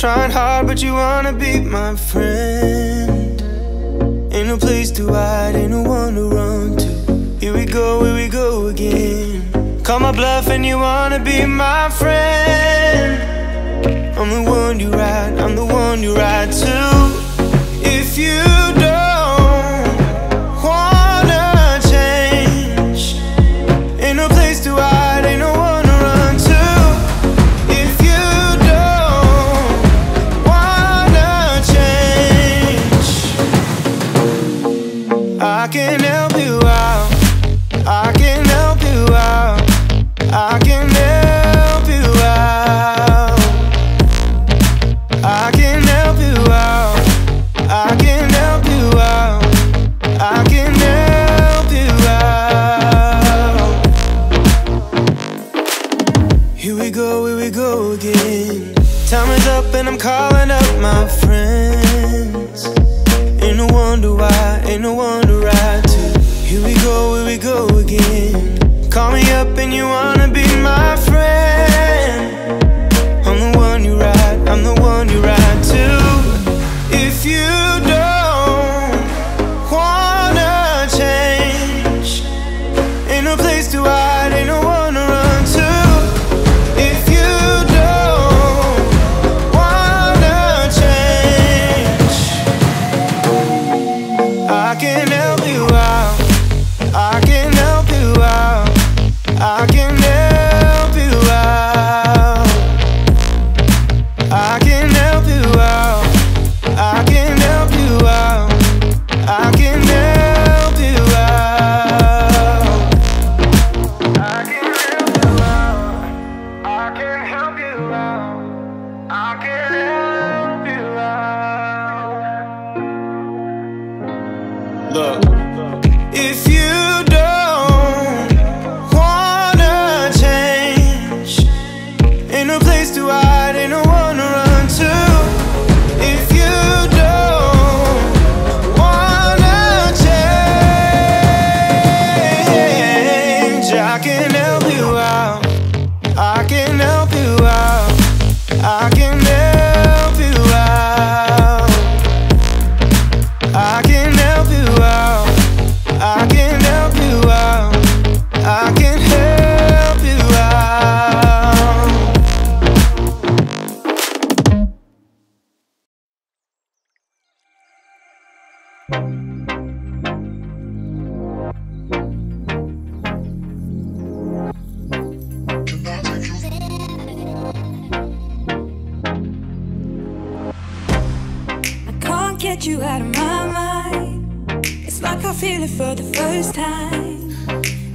Trying hard, but you wanna be my friend. Ain't no place to hide, ain't no one to run to. Here we go, here we go again. Call my bluff and you wanna be my friend. I'm the one you ride, I'm the one you ride to. If you can help you out. I can help you out. I can help you out. I can help you out. I can help you out. I can help you out. Here we go, here we go again. Time is up and I'm calling up my friends. Wonder why, ain't no one to ride to. Here we go, here we go again. Call me up and you wanna be my friend. I'm the one you ride, I'm the one you ride to. If you get you out of my mind. It's like I feel it for the first time.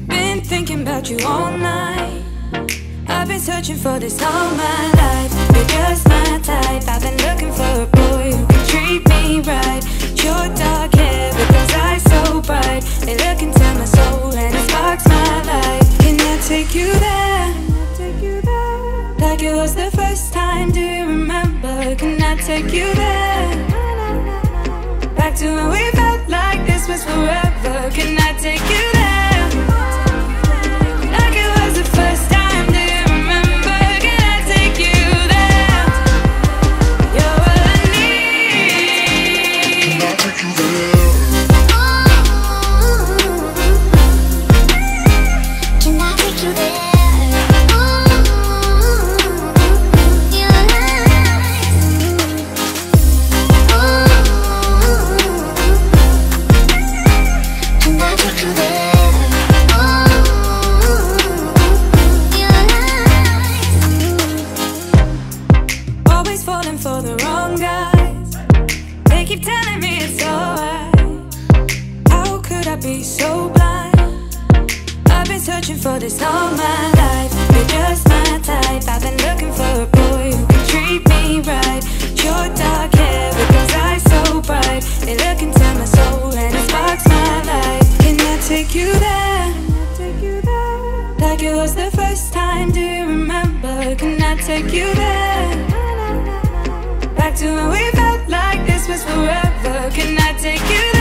Been thinking about you all night. I've been searching for this all my life. You're just my type. I've been looking for a boy who can treat me right. Your dark hair with those eyes so bright. They look into my soul and it sparks my life. Can I take you there? Like it was the first time. Do you remember? Can I take you there? Back to when we felt like this was forever. Can I take you you there? You there? Back to when we felt like this was forever. Can I take you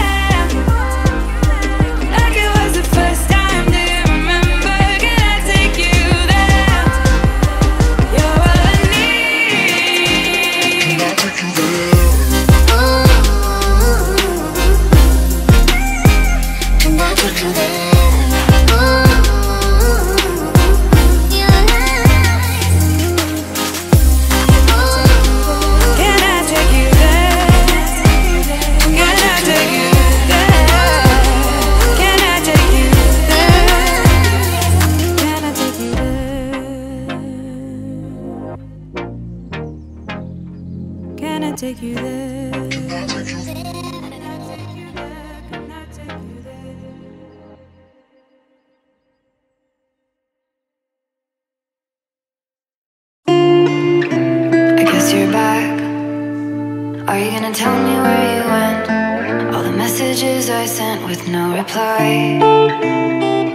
you gonna tell me where you went? All the messages I sent with no reply.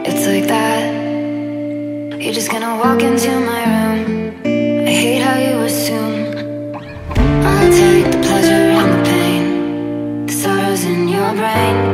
It's like that. You're just gonna walk into my room. I hate how you assume. I'll take the pleasure and the pain, the sorrows in your brain.